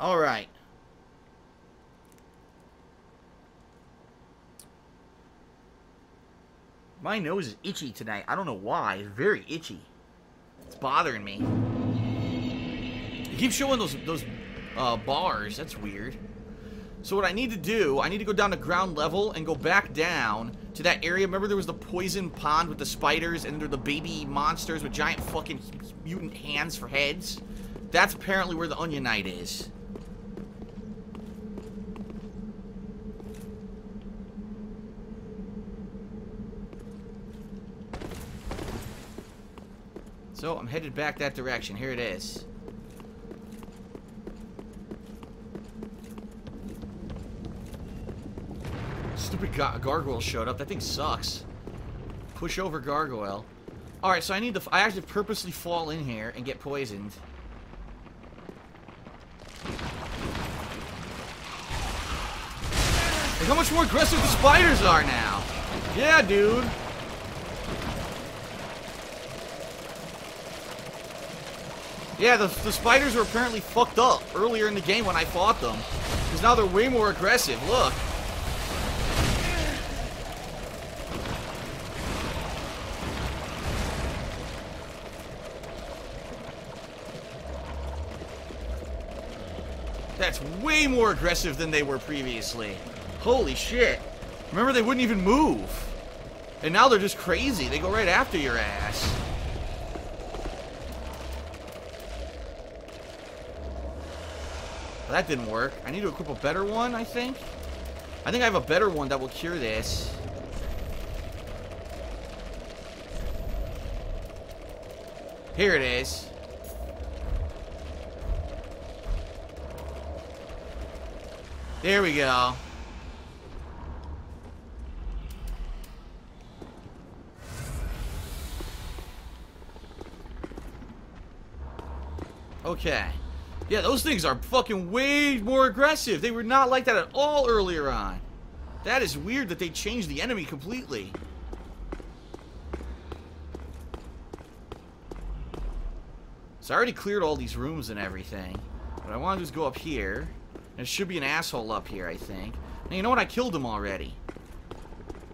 Alright. My nose is itchy tonight. I don't know why. It's very itchy. It's bothering me. It keeps showing those those uh, bars. That's weird. So what I need to do, I need to go down to ground level and go back down to that area. Remember there was the poison pond with the spiders and there the baby monsters with giant fucking mutant hands for heads? That's apparently where the Onion Knight is. So I'm headed back that direction. Here it is. Stupid gar gargoyle showed up. That thing sucks. Push over gargoyle. Alright, so I need to... I actually purposely fall in here and get poisoned. Look how much more aggressive the spiders are now. Yeah, dude. Yeah, the, the spiders were apparently fucked up earlier in the game when I fought them. Because now they're way more aggressive. Look. That's way more aggressive than they were previously. Holy shit. Remember, they wouldn't even move. And now they're just crazy. They go right after your ass. That didn't work. I need to equip a better one, I think. I think I have a better one that will cure this. Here it is. There we go. Okay. Yeah, those things are fucking way more aggressive. They were not like that at all earlier on. That is weird that they changed the enemy completely. So I already cleared all these rooms and everything. What I want to is go up here. There should be an asshole up here, I think. Now, you know what? I killed him already.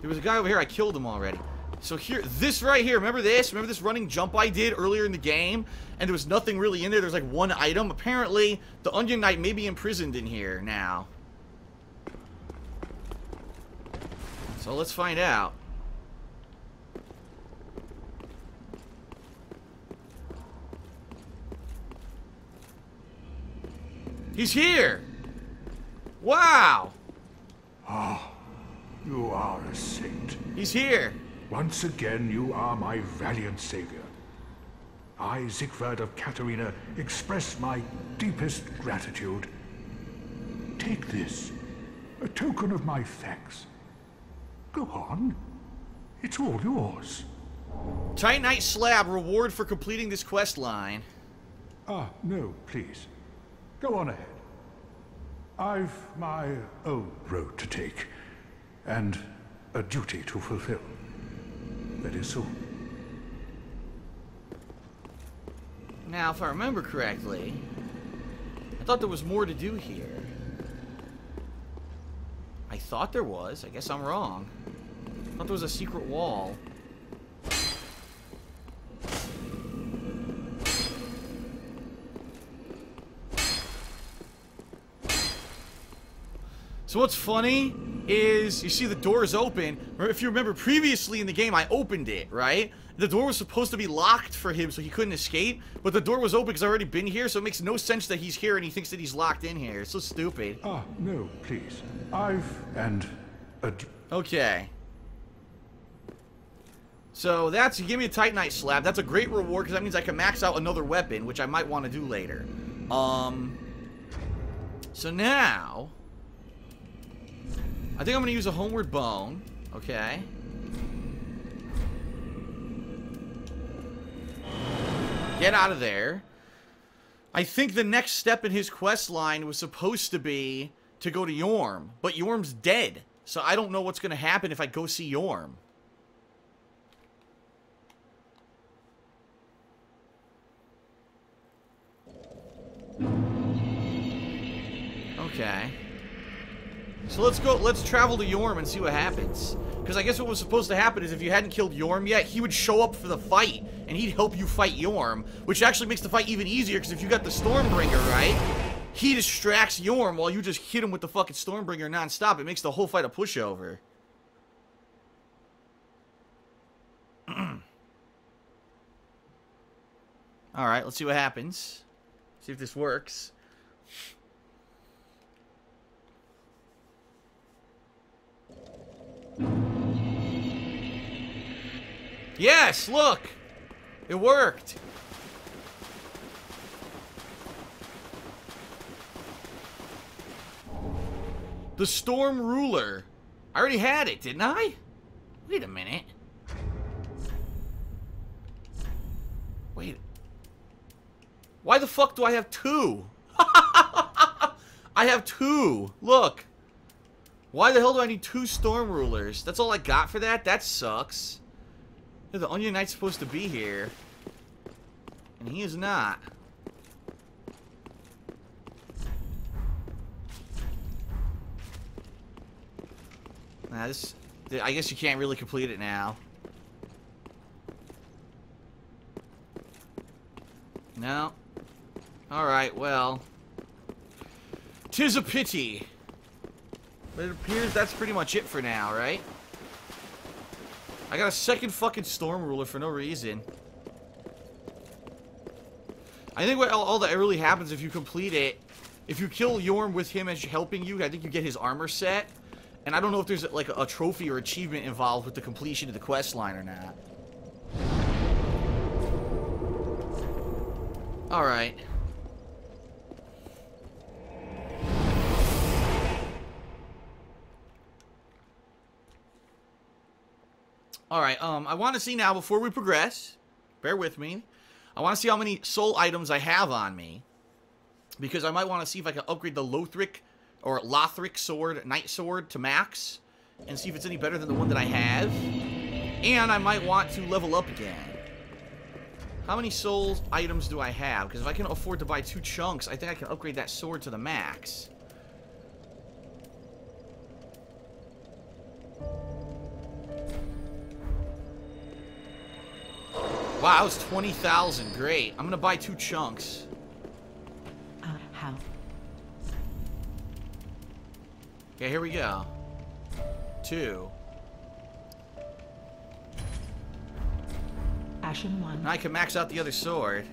There was a guy over here. I killed him already. So here, this right here, remember this? Remember this running jump I did earlier in the game? And there was nothing really in there. There's like one item. Apparently, the Onion Knight may be imprisoned in here now. So let's find out. He's here! Wow! Ah, you are a saint. He's here. Once again, you are my valiant savior. I, Siegward of Catarina, express my deepest gratitude. Take this, a token of my thanks. Go on. It's all yours. Titanite Slab, reward for completing this quest line. Ah, no, please. Go on ahead. I've my own road to take, and a duty to fulfill. Very soon. Now, if I remember correctly, I thought there was more to do here. I thought there was. I guess I'm wrong. I thought there was a secret wall. So what's funny is you see the door is open. If you remember previously in the game, I opened it, right? The door was supposed to be locked for him so he couldn't escape, but the door was open because I've already been here, so it makes no sense that he's here and he thinks that he's locked in here. It's so stupid. Ah, no, please. I've... and... A okay. So that's, you give me a Titanite slab. That's a great reward because that means I can max out another weapon, which I might want to do later. Um... So now... I think I'm to use a homeward bone. Okay. Get out of there. I think the next step in his quest line was supposed to be to go to Yhorm. But Yhorm's dead. So I don't know what's going to happen if I go see Yhorm. Okay. So let's go, let's travel to Yhorm and see what happens. Because I guess what was supposed to happen is if you hadn't killed Yhorm yet, he would show up for the fight, and he'd help you fight Yhorm, which actually makes the fight even easier, because if you got the Stormbringer, right, he distracts Yhorm while you just hit him with the fucking Stormbringer nonstop. It makes the whole fight a pushover. Alright, let's see what happens. See if this works. Yes, look! It worked! The Storm Ruler. I already had it, didn't I? Wait a minute. Wait. Why the fuck do I have two? I have two. Look. Why the hell do I need two Storm Rulers? That's all I got for that? That sucks. The Onion Knight's supposed to be here. And he is not. Nah, this... I guess you can't really complete it now. No. Alright, well. Tis a pity. But it appears that's pretty much it for now, right? I got a second fucking Storm Ruler for no reason. I think what all, all that really happens if you complete it, if you kill Yhorm with him as helping you, I think you get his armor set. And I don't know if there's like a, a trophy or achievement involved with the completion of the quest line or not. Alright. Alright, um, I want to see now, before we progress, bear with me, I want to see how many soul items I have on me, because I might want to see if I can upgrade the Lothric, or Lothric sword, Knight sword, to max, and see if it's any better than the one that I have, and I might want to level up again. How many soul items do I have? Because if I can afford to buy two chunks, I think I can upgrade that sword to the max. Wow, that was 20,000. Great. I'm going to buy two chunks. Uh, how? Okay, here we go. Two. Ashen one. Now I can max out the other sword.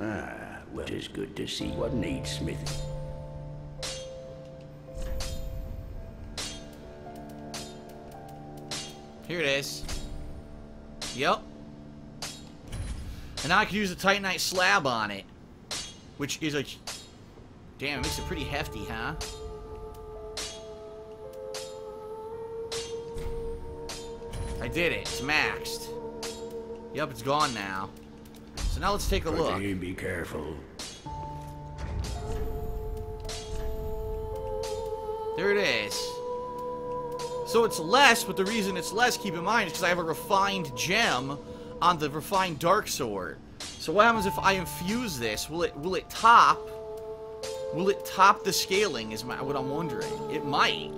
Ah, well, it is good to see what needs smithing. Here it is. Yep. And now I can use the Titanite slab on it. Which is a... Damn, it makes it pretty hefty, huh? I did it. It's maxed. Yep, it's gone now. So now let's take a look. Be careful. There it is. So it's less, but the reason it's less, keep in mind, is because I have a refined gem on the refined dark sword. So what happens if I infuse this? Will it will it top? Will it top the scaling? Is my what I'm wondering. It might.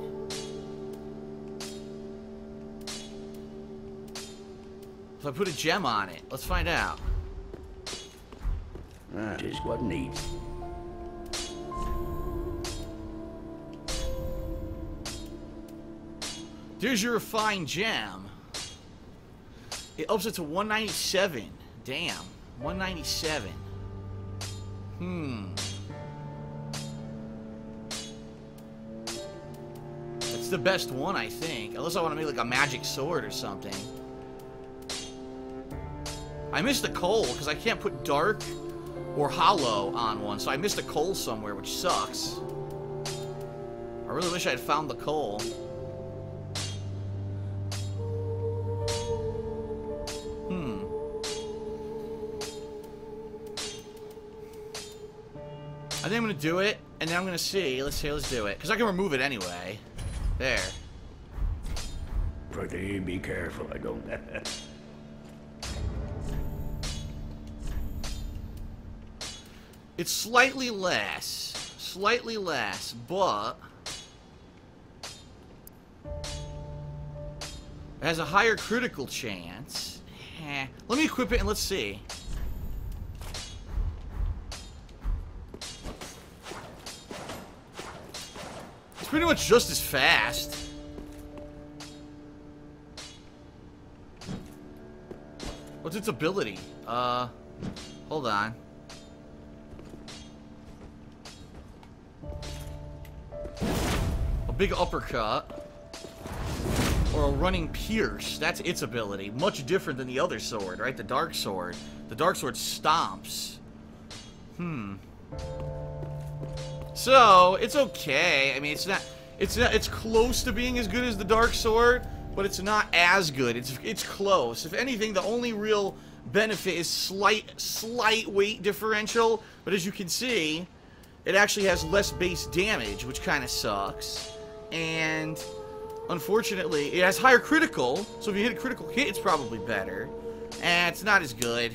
If I put a gem on it, let's find out. That is what needs. There's your refined gem. It ups it to 197. Damn. 197. Hmm. It's the best one, I think. Unless I want to make like a magic sword or something. I missed the coal because I can't put dark or hollow on one. So I missed a coal somewhere, which sucks. I really wish I had found the coal. I think I'm gonna do it, and then I'm gonna see. Let's see, let's do it. Because I can remove it anyway. There. Pretty be careful, I don't. It's slightly less. Slightly less, but... It has a higher critical chance. Eh. Let me equip it and let's see. Pretty much just as fast. What's its ability? Uh, hold on. A big uppercut. Or a running pierce. That's its ability. Much different than the other sword, right? The dark sword. The dark sword stomps. Hmm. So, it's okay. I mean, it's not... It's not, it's close to being as good as the dark sword, but it's not as good. It's it's close. If anything, the only real benefit is slight slight weight differential, but as you can see, it actually has less base damage, which kind of sucks. And unfortunately, it has higher critical, so if you hit a critical hit, it's probably better. And it's not as good.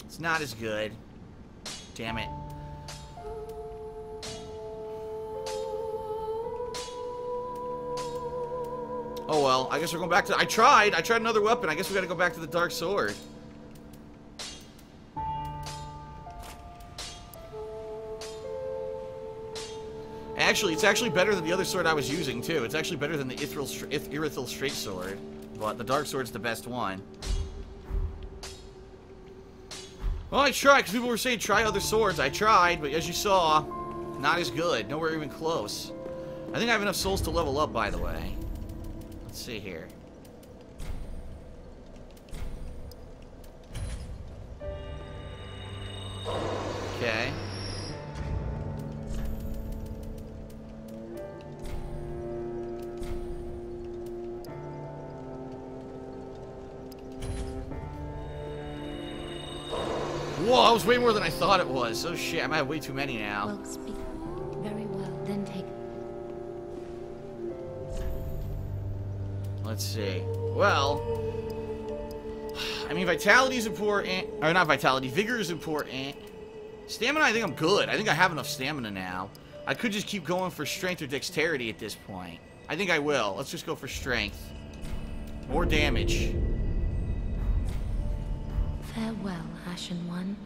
It's not as good. Damn it. Oh well, I guess we're going back to... I tried! I tried another weapon. I guess we gotta go back to the Dark Sword. Actually, it's actually better than the other sword I was using, too. It's actually better than the Irithyll, Irithyll Straight Sword. But the Dark Sword's the best one. Well, I tried, because people were saying try other swords. I tried, but as you saw, not as good. Nowhere even close. I think I have enough souls to level up, by the way. Let's see here. Okay. Whoa, that was way more than I thought it was. Oh shit, I might have way too many now. See. Well, I mean, vitality is important. Or not vitality, vigor is important. Stamina, I think I'm good. I think I have enough stamina now. I could just keep going for strength or dexterity at this point. I think I will. Let's just go for strength. More damage. Farewell, Ashen One.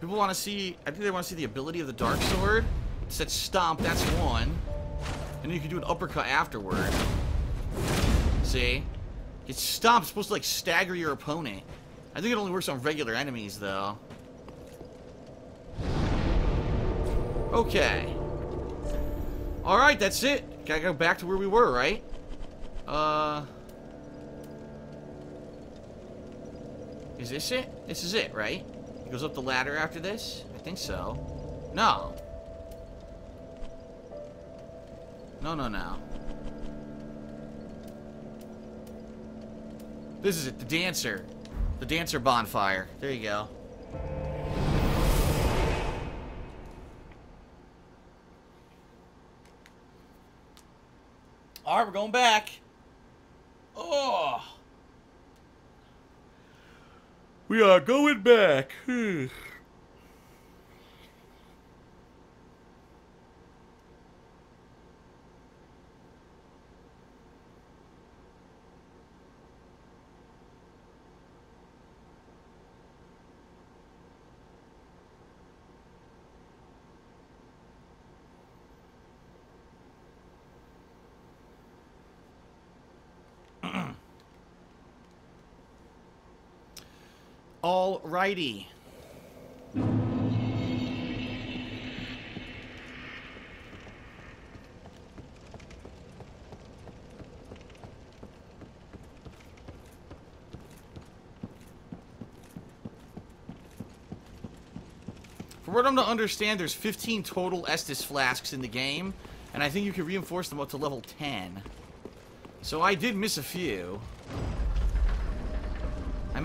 People want to see... I think they want to see the ability of the Dark Sword. It said stomp, that's one. And you can do an uppercut afterward. See? It stops. supposed to like stagger your opponent. I think it only works on regular enemies though. Okay. Alright, that's it. Gotta go back to where we were, right? Uh... Is this it? This is it, right? It goes up the ladder after this? I think so. No. No, no, no. This is it, the dancer. The dancer bonfire. There you go. Alright, we're going back. Oh. We are going back. Alrighty. For what I'm to understand, there's 15 total Estus flasks in the game, and I think you can reinforce them up to level 10. So I did miss a few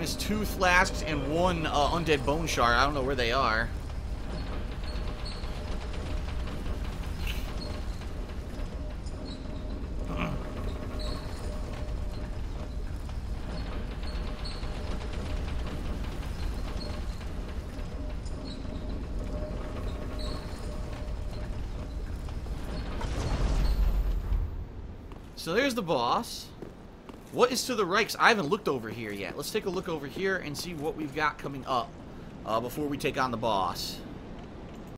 is two flasks and one uh, undead bone shard. I don't know where they are. So there's the boss. What is to the right? I haven't looked over here yet. Let's take a look over here and see what we've got coming up uh, before we take on the boss.